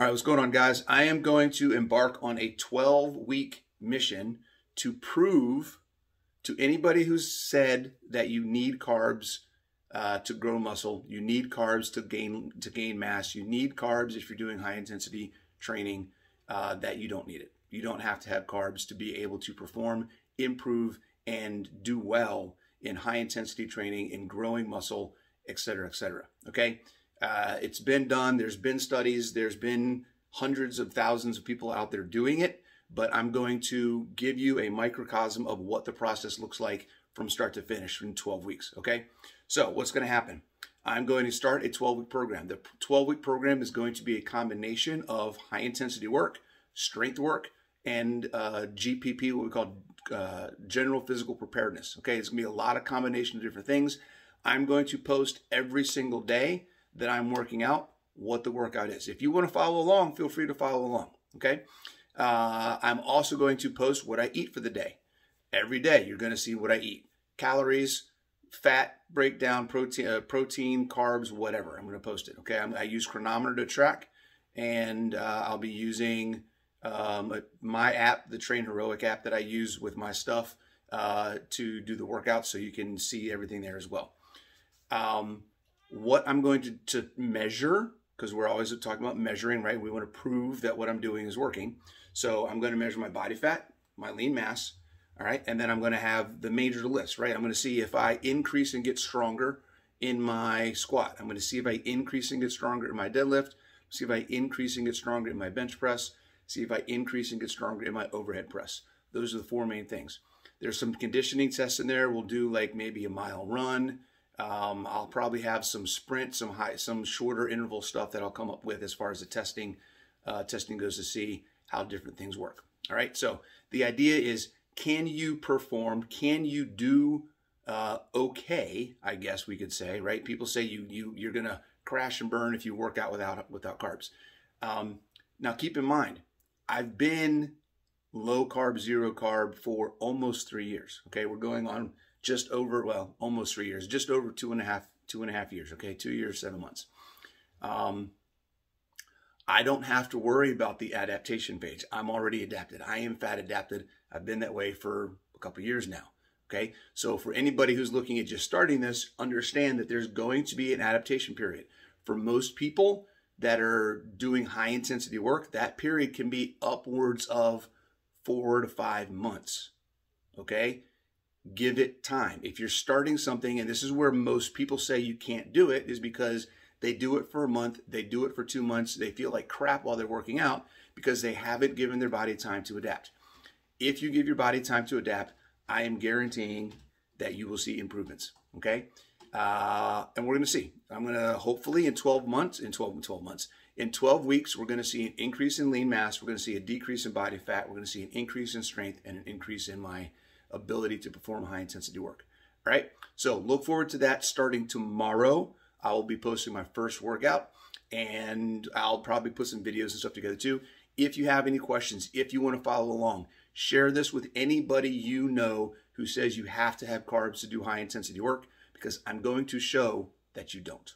All right, what's going on, guys? I am going to embark on a 12 week mission to prove to anybody who's said that you need carbs uh, to grow muscle, you need carbs to gain to gain mass, you need carbs if you're doing high intensity training, uh, that you don't need it. You don't have to have carbs to be able to perform, improve, and do well in high intensity training, in growing muscle, etc., etc. Okay. Uh, it's been done. There's been studies. There's been hundreds of thousands of people out there doing it. But I'm going to give you a microcosm of what the process looks like from start to finish in 12 weeks. Okay. So what's going to happen? I'm going to start a 12 week program. The 12 week program is going to be a combination of high intensity work, strength work, and uh, GPP, what we call uh, general physical preparedness. Okay, it's gonna be a lot of combination of different things. I'm going to post every single day that I'm working out what the workout is. If you want to follow along, feel free to follow along. Okay. Uh, I'm also going to post what I eat for the day. Every day, you're going to see what I eat calories, fat breakdown, protein, uh, protein, carbs, whatever. I'm going to post it. Okay. I'm, i use Cronometer to track, and uh, I'll be using um, my app, the Train Heroic app that I use with my stuff uh, to do the workout, so you can see everything there as well. Um, what I'm going to, to measure, because we're always talking about measuring, right? We want to prove that what I'm doing is working. So I'm going to measure my body fat, my lean mass, all right? And then I'm going to have the major list, right? I'm going to see if I increase and get stronger in my squat. I'm going to see if I increase and get stronger in my deadlift, see if I increase and get stronger in my bench press, see if I increase and get stronger in my overhead press. Those are the four main things. There's some conditioning tests in there. We'll do like maybe a mile run, um, I'll probably have some sprint, some high, some shorter interval stuff that I'll come up with as far as the testing uh, testing goes to see how different things work. All right. So the idea is, can you perform? Can you do uh, okay? I guess we could say, right? People say you you you're gonna crash and burn if you work out without without carbs. Um, now keep in mind, I've been low carb, zero carb for almost three years. Okay, we're going on just over, well, almost three years, just over two and a half, two and a half years, okay, two years, seven months. Um, I don't have to worry about the adaptation phase. I'm already adapted. I am fat adapted. I've been that way for a couple years now. Okay. So for anybody who's looking at just starting this, understand that there's going to be an adaptation period. For most people that are doing high intensity work, that period can be upwards of four to five months. Okay give it time. If you're starting something, and this is where most people say you can't do it, is because they do it for a month, they do it for two months, they feel like crap while they're working out because they haven't given their body time to adapt. If you give your body time to adapt, I am guaranteeing that you will see improvements. Okay. Uh, and we're going to see. I'm going to hopefully in 12 months, in 12, 12 months, in 12 weeks, we're going to see an increase in lean mass. We're going to see a decrease in body fat. We're going to see an increase in strength and an increase in my ability to perform high intensity work. All right. So look forward to that starting tomorrow. I will be posting my first workout and I'll probably put some videos and stuff together too. If you have any questions, if you want to follow along, share this with anybody you know who says you have to have carbs to do high intensity work because I'm going to show that you don't.